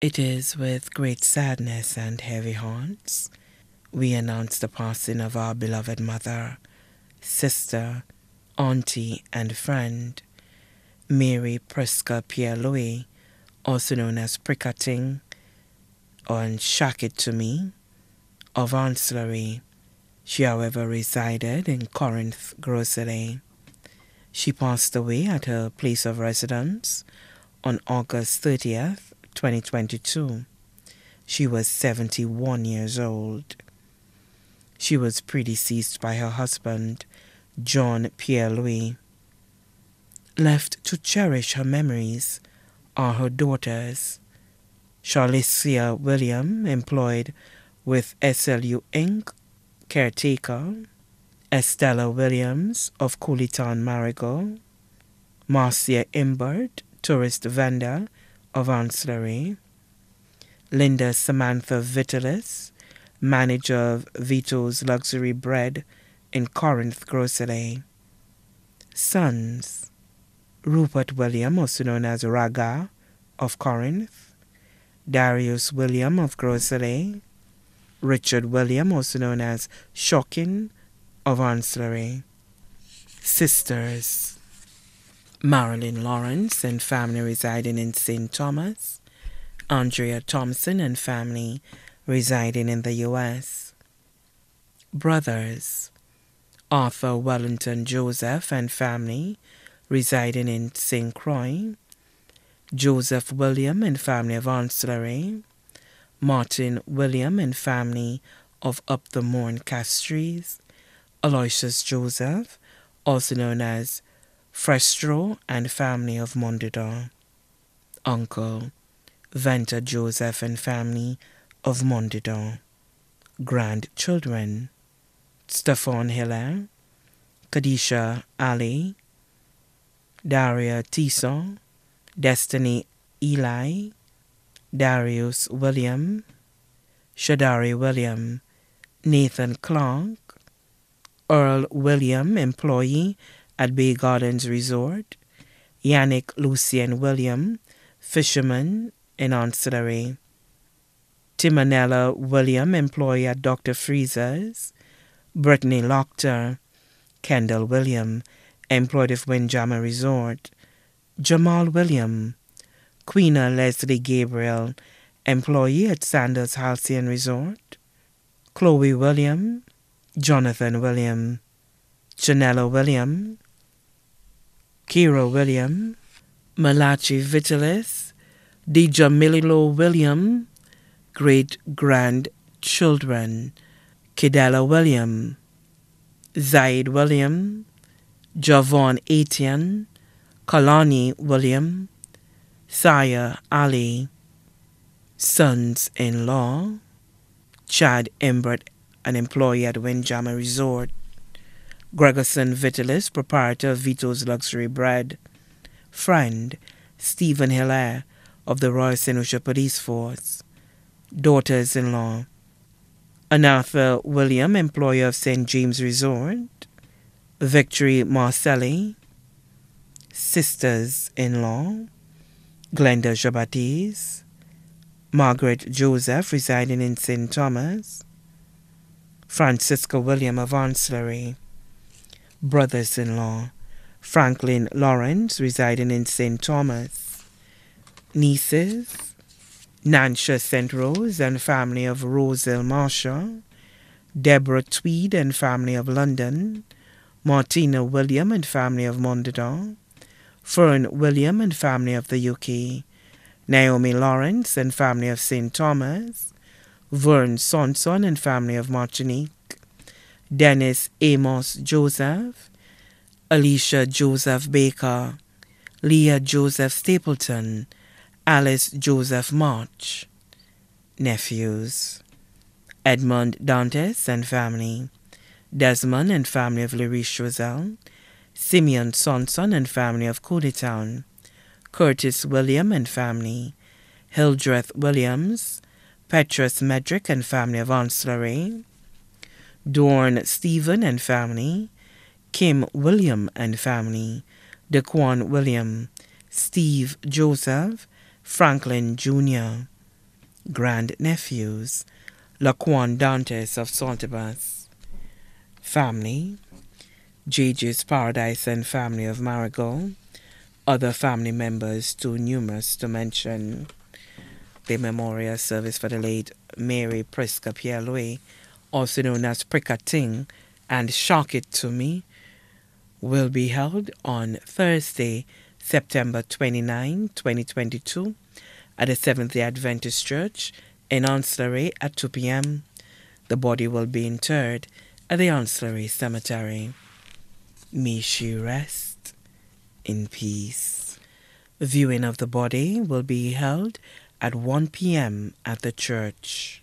It is with great sadness and heavy hearts we announce the passing of our beloved mother, sister, auntie, and friend, Mary Prisca Pierre Louis, also known as Prickating, on Shackett to me, of Anse La Raye. She, however, resided in Corinth, Gros Islet. She passed away at her place of residence on August 30th, 2022. She was 71 years old. She was predeceased by her husband, John Pierre Louis. Left to cherish her memories are her daughters, Charlicia William, employed with SLU Inc., caretaker, Estella Williams of Cooleytown Marigot, Marcia Imbert, tourist vendor of Anse La Raye, Linda Samantha Vitalis, manager of Vito's Luxury Bread in Corinth Gros Islet. Sons. Rupert William, also known as Raga of Corinth, Darius William of Gros Islet, Richard William, also known as Shocking of Anse La Raye. Sisters Marilyn Lawrence and family residing in St. Thomas, Andrea Thompson and family residing in the U.S. Brothers Arthur Wellington Joseph and family residing in St. Croix, Joseph William and family of Anse La Raye, Martin William and family of Up the Morn Castries, Aloysius Joseph, also known as Frestro and family of Mondador, Uncle Venter Joseph and family of Mondador, grandchildren Stefan Hiller, Kadisha Ali, Daria Tison, Destiny Eli, Darius William, Shadari William, Nathan Clark, Earl William, employee at Bay Gardens Resort, Yannick Lucien William, fisherman in Anse La Raye, Timonella William, employee at Dr. Freezer's, Brittany Lochter, Kendall William, employed of Windjammer Resort, Jamal William, Queena Leslie Gabriel, employee at Sandals Halcyon Resort, Chloe William, Jonathan William, Janella William, Kira William, Malachi Vitalis, Deja Mililo William, great grandchildren, Kidella William, Zaid William, Javon Etienne, Kalani William, Saya Ali, sons in law, Chad Imbert, an employee at Windjammer Resort, Gregerson Vitalis, proprietor of Vito's Luxury Bread, friend Stephen Hilaire of the Royal. Lucia Police Force, daughters in law, Anatha William, employer of St. James Resort, Victory Marcelli, sisters in law, Glenda Jabatis, Margaret Joseph, residing in St. Thomas, Francisca William of Anse La Raye, brothers in law, Franklin Lawrence, residing in St. Thomas, nieces, Nansha St. Rose and family of Roselle Marshall, Deborah Tweed and family of London, Martina William and family of Mondador, Fern William and family of the UK, Naomi Lawrence and family of St. Thomas, Vern Sonson and family of Martinique, Dennis Amos Joseph, Alicia Joseph Baker, Leah Joseph Stapleton, Alice Joseph March, nephews, Edmund Dantes and family, Desmond and family of Lariche Roselle, Simeon Sonson and family of Cooleytown, Curtis William and family, Hildreth Williams, Petrus Medrick and family of Anse La Raye, Dorn Stephen and family, Kim William and family, Daquan William, Steve Joseph, Franklin Jr., Grand-nephews, Laquan Dantes of Saltibus. Family, Gigi's Paradise and family of Marigot. Other family members too numerous to mention. The memorial service for the late Mary Prisca Pierre Louis, also known as Prickating, and Shock It To Me, will be held on Thursday, September 29, 2022, at the Seventh day Adventist Church in Anse La Raye at 2 p.m. The body will be interred at the Anse La Raye Cemetery. May she rest in peace. Viewing of the body will be held at 1 p.m. at the church.